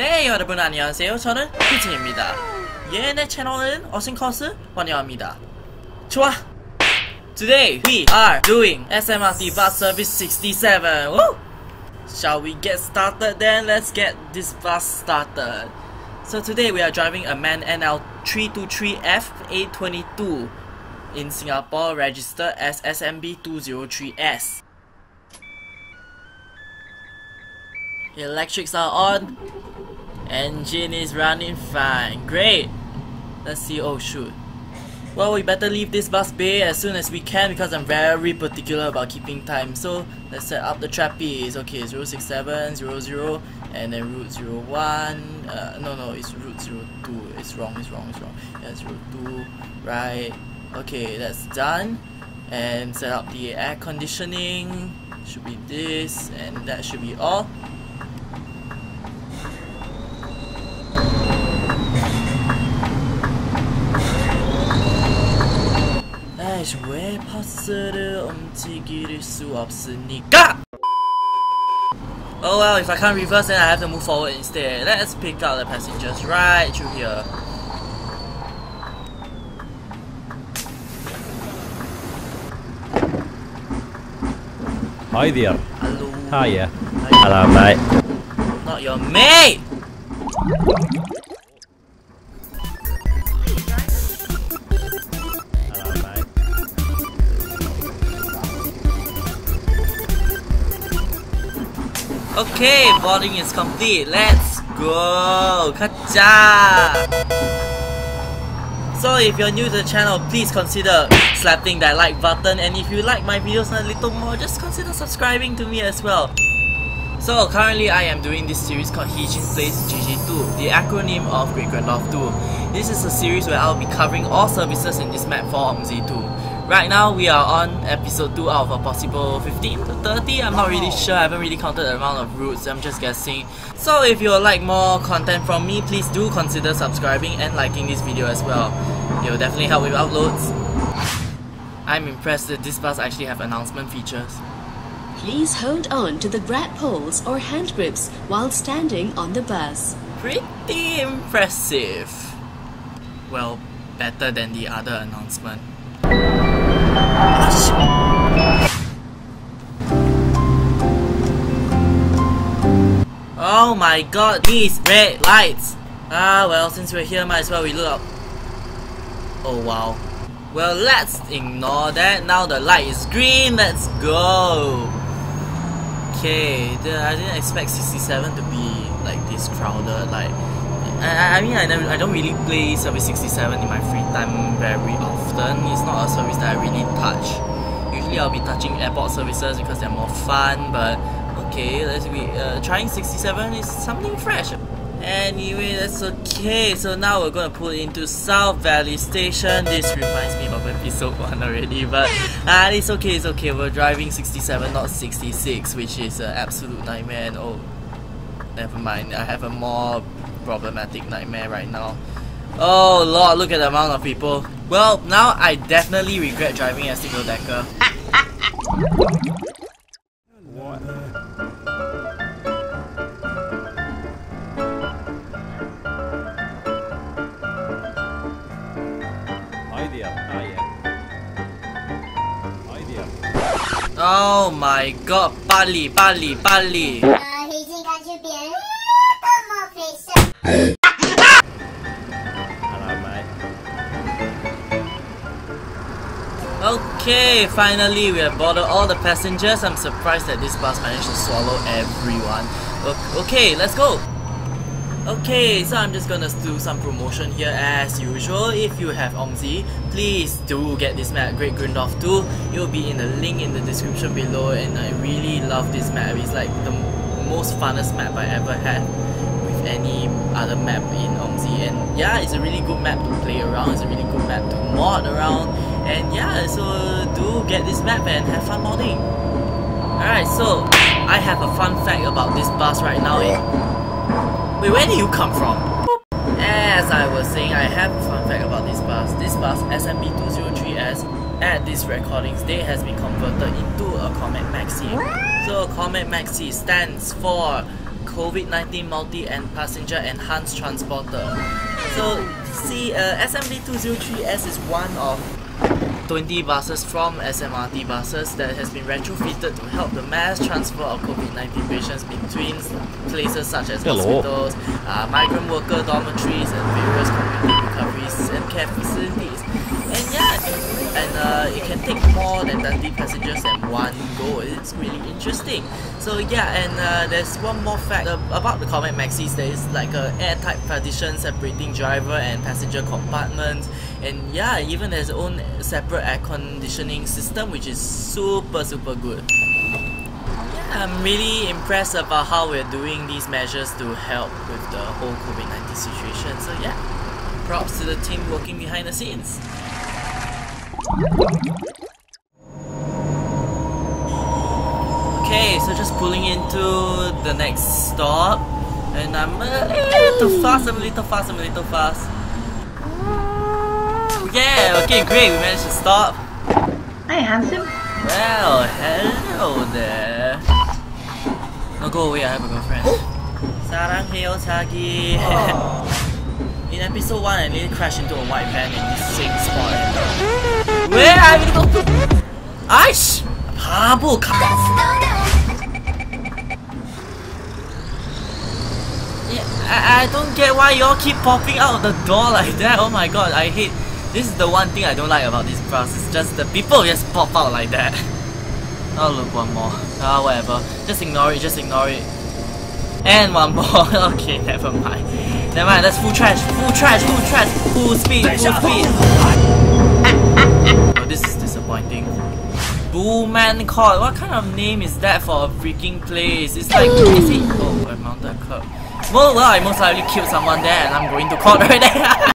네 여러분 안녕하세요 저는 피팅입니다 얘네 채널은 어싱커스 환영합니다 좋아 Today we are doing SMRT bus service 67 Woo! Shall we get started then? Let's get this bus started So today we are driving a MAN NL323F822 in Singapore registered as SMB203S Electrics are on Engine is running fine. Great. Let's see. Oh shoot. Well, we better leave this bus bay as soon as we can because I'm very particular about keeping time. So let's set up the trapeze. Okay, 067, 00, and then route 01. Uh, no, no, it's route 02. It's wrong, it's wrong, it's wrong. Yeah, 02. Right. Okay, that's done. And set up the air conditioning. Should be this, and that should be all. 이씨 왜 버스를 움직일 수 없으니까? Oh well, if I can't reverse then I have to move forward instead. Let's pick up the passengers right through here. Hi there. Hello. Hiya. Hi. Hello, mate. Not your mate! Okay, boarding is complete. Let's go. 가자. So if you're new to the channel, please consider slapping that like button and if you like my videos a little more, just consider subscribing to me as well. So currently I am doing this series called Heejin Plays GG2, the acronym of Great Grundorf 2. This is a series where I'll be covering all services in this map for OMSI 2. Right now we are on episode 2 out of a possible 15 to 30, I'm not really sure, I haven't really counted the amount of routes, I'm just guessing. So if you would like more content from me, please do consider subscribing and liking this video as well. It will definitely help with uploads. I'm impressed that this bus actually have announcement features. Please hold on to the grab poles or hand grips while standing on the bus. pretty impressive. Well, better than the other announcement. Oh my god, these red lights! Ah, well, since we're here, might as well we look up. Oh wow. Well, let's ignore that. Now the light is green, let's go! Okay, I didn't expect 67 to be like this crowded. Like, I, I- mean, I, never, I don't really play Service 67 in my free time very often. It's not a service that I really touch. Usually, I'll be touching airport services because they're more fun. But okay, let's be uh, trying 67 is something fresh. Anyway, that's okay. So now we're gonna put into South Valley Station. This reminds me of episode 1 already, but ah, it's okay, it's okay. We're driving 67, not 66, which is an absolute nightmare. And oh, never mind. I have a more problematic nightmare right now. Oh lord, look at the amount of people. Well, now I definitely regret driving a single decker. Hi there. Hiya. Hi there. Oh my god, Bali, Bali, Bali. Okay, finally we have boarded all the passengers. I'm surprised that this bus managed to swallow everyone. Okay, let's go. Okay, so I'm just gonna do some promotion here as usual. If you have OMSI, please do get this map, Great Grundorf 2. It will be in the link in the description below and I really love this map. It's like the most funnest map I ever had any other map in OMSI and yeah, it's a really good map to play around, it's a really good map to mod around and yeah, so do get this map and have fun modding. Alright, so I have a fun fact about this bus right now. eh? Wait, where did you come from? As I was saying, I have a fun fact about this bus. This bus, SMB203S, at this recording's day has been converted into a Comet Maxi. So Comet Maxi stands for COVID-19 multi and passenger enhanced transporter. So see, uh, SMB203S is one of 20 buses from SMRT buses that has been retrofitted to help the mass transfer of COVID-19 patients between places such as Hello. hospitals, uh, migrant worker dormitories, and various community recoveries and care facilities. And uh, it can take more than 30 passengers at one go. It's really interesting. So yeah, and uh, there's one more fact uh, about the Comet Maxis. There is like a airtight partition separating driver and passenger compartments. And yeah, even there's own separate air conditioning system, which is super super good. I'm really impressed about how we're doing these measures to help with the whole COVID-19 situation. So yeah, props to the team working behind the scenes. Okay, so just pulling into the next stop, and I'm a little fast. I'm a little fast. I'm a little fast. Yeah. Okay. Great. We managed to stop. Hi, handsome. Well, hello there. No, go away. I have a girlfriend. Sarang Heo Chagi. Oh. In episode 1, I nearly crashed into a white van in the same spot. Where are we going to? Aish! 바보! Yeah, I, I don't get why y'all keep popping out the door like that. Oh my god, I hate. This is the one thing I don't like about this bus. It's just the people just pop out like that. Oh look, one more. Ah, whatever. Just ignore it. Just ignore it. And one more. okay, never mind. Never mind. That's full trash. Full trash. Full trash. Full speed. Full speed. This is disappointing. Booman Court. What kind of name is that for a freaking place? It's like, is it? Oh, I mounted a curb. Well, well, I most likely killed someone there, and I'm going to court right there.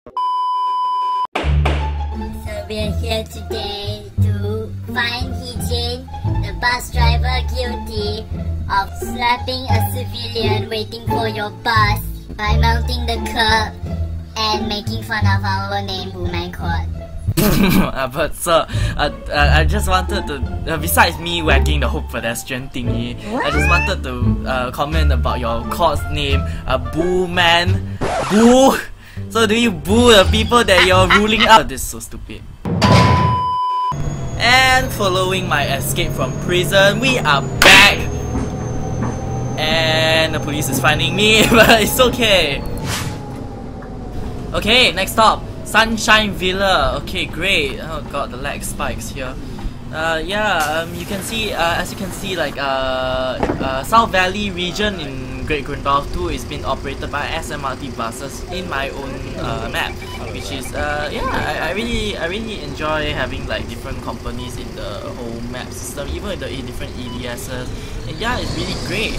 So we're here today to find Hee-jin, the bus driver guilty of slapping a civilian waiting for your bus by mounting the curb and making fun of our name, Booman Court. uh, but sir, uh, uh, I just wanted to, uh, besides me whacking the whole pedestrian thingy, I just wanted to uh, comment about your court's name, uh, Boo Man. Boo! So do you boo the people that you're ruling out? This is so stupid. And following my escape from prison, we are back! And the police is finding me, but it's okay. Okay, next stop. Sunshine Villa. Okay, great. Oh god, the lag spikes here. Uh, yeah, um, you can see, uh, as you can see, like uh, uh South Valley region in Great Grundorf is being operated by SMRT buses in my own uh, map, which is uh, yeah, I, I, really I really enjoy having like different companies in the whole map system, even in the in different EDSs, and yeah, it's really great.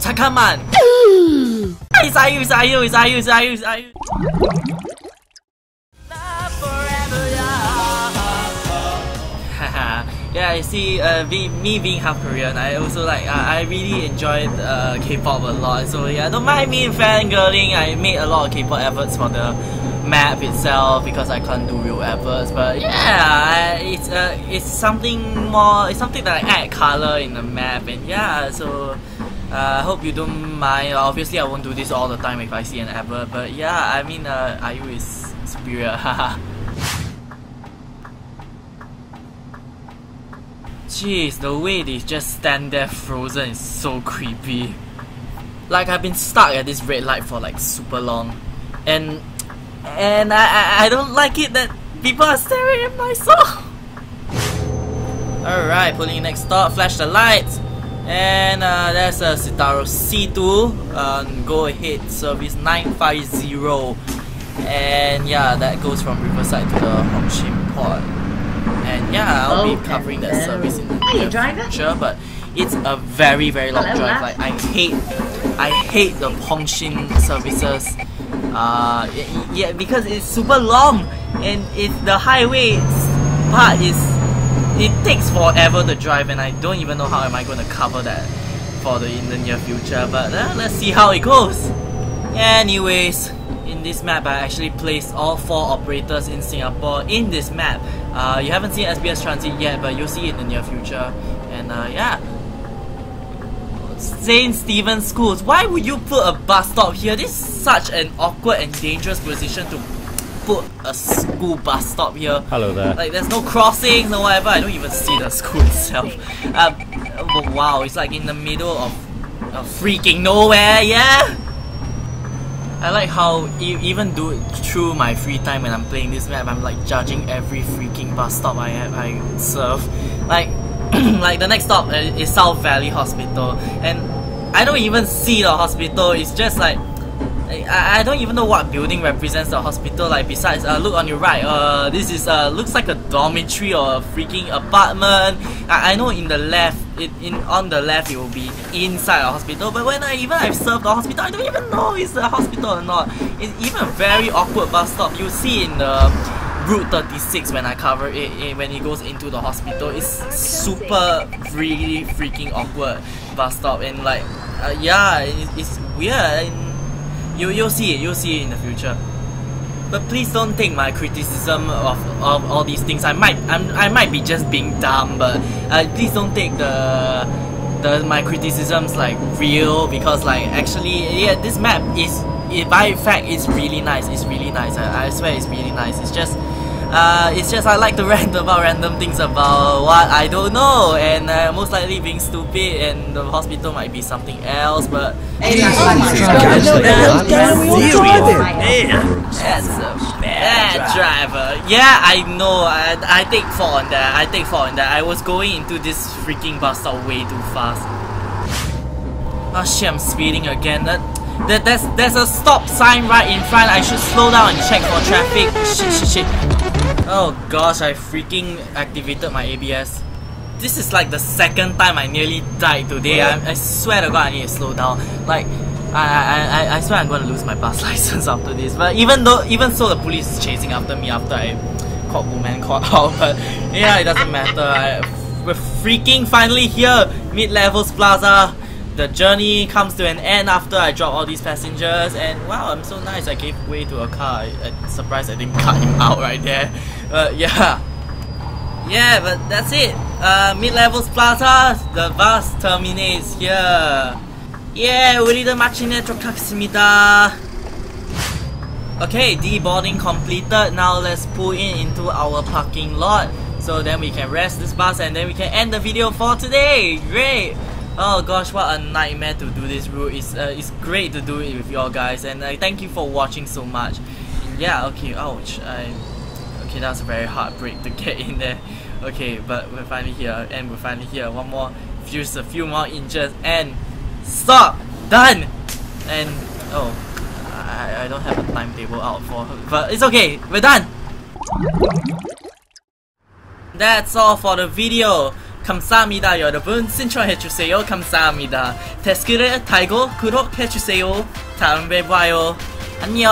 Takaman. It's Ayu, it's Ayu, it's Ayu, it's Ayu, it's Ayu. Yeah. you see, uh, me being half Korean, I also like, uh, I really enjoyed uh, K-pop a lot. So yeah, don't mind me fangirling. I made a lot of K-pop efforts for the map itself because I can't do real efforts. But yeah, I, it's uh, it's something more. It's something that I add color in the map, and yeah, so. Uh, I hope you don't mind. Obviously, I won't do this all the time if I see an advert, but yeah, I mean, uh, IU is superior, Jeez, the way they just stand there frozen is so creepy. Like I've been stuck at this red light for like super long, and and I I, I don't like it that people are staring at my soul. Alright, pulling in next stop, flash the lights. And uh, there's a Citaro C2, um, go ahead service 950. And yeah, that goes from Riverside to the Hongshim port. And yeah, I'll be covering that service in the future, but it's a very very long drive. Like I hate, I hate the Hongshin services. Uh, yeah, because it's super long, and it the highway part is it takes forever to drive, and I don't even know how am I going to cover that for the in the near future. But uh, let's see how it goes. Anyways, in this map, I actually placed all four operators in Singapore in this map. Uh, you haven't seen SBS Transit yet, but you'll see it in the near future. And uh, yeah, St. Stephen's Schools. Why would you put a bus stop here? This is such an awkward and dangerous position to put a school bus stop here. Hello there. Like there's no crossings, no whatever. I don't even see the school itself. But wow, it's like in the middle of, of freaking nowhere. Yeah. I like how e even do it through my free time when I'm playing this map, I'm like judging every freaking bus stop I I serve. Like, like the next stop is South Valley Hospital, and I don't even see the hospital. It's just like I, I don't even know what building represents the hospital. Like besides, uh, look on your right. Uh, this is uh looks like a dormitory or a freaking apartment. I, I know in the left, it in on the left it will be inside a hospital. But when I even I've served the hospital, I don't even know it's a hospital or not. It's even a very awkward bus stop. You see in the Route 36 when I cover it, it, when it goes into the hospital it's super really freaking awkward bus stop and like uh, yeah it, it's weird and you, you'll see it, you'll see it in the future. But please don't take my criticism of, of all these things. I might I'm, I might be just being dumb, but uh, please don't take the the my criticisms like real because like actually yeah this map is by fact it's really nice. It's really nice. I, I swear it's really nice. It's just uh, it's just I like to rant about random things about what I don't know and uh, most likely being stupid and the hospital might be something else but that's a bad driver. Yeah, I know. I, I take fault on that. I take fault on that. I was going into this freaking bus stop way too fast. Oh shit, I'm speeding again. That, that, there's, there's a stop sign right in front. I should slow down and check for traffic. Shit, shit, shit. Oh gosh, I freaking activated my ABS. This is like the second time I nearly died today. I, I swear to god I need to slow down. Like, I, I, I, I swear I'm gonna lose my bus license after this. But even though, even so, the police is chasing after me after I caught woman caught out. But yeah, it doesn't matter. I, we're freaking finally here, Mid Levels Plaza The journey comes to an end after I drop all these passengers, and wow, I'm so nice. I gave way to a car. I, I'm surprised I didn't cut him out right there. Uh, yeah. Yeah, but that's it. Uh, Mid Levels Plaza, the bus terminates here. 예, 우리들 마치도록 하겠습니다. Okay, deboarding completed. Now let's pull in into our parking lot. So then we can rest this bus and then we can end the video for today. Great! Oh gosh, what a nightmare to do this route. It's, uh, it's great to do it with y'all guys and uh, thank you for watching so much. Yeah, okay, ouch. I, okay, was a very hard break to get in there. Okay, but we're finally here and we're finally here. One more, just a few more inches and stop! Done! And, oh, I, I don't have a timetable out for her, but it's okay, we're done! That's all for the video. 감사합니다 여러분. 신청해주세요. 감사합니다. 데스크를 달고 구독해주세요. 다음에 봐요. 안녕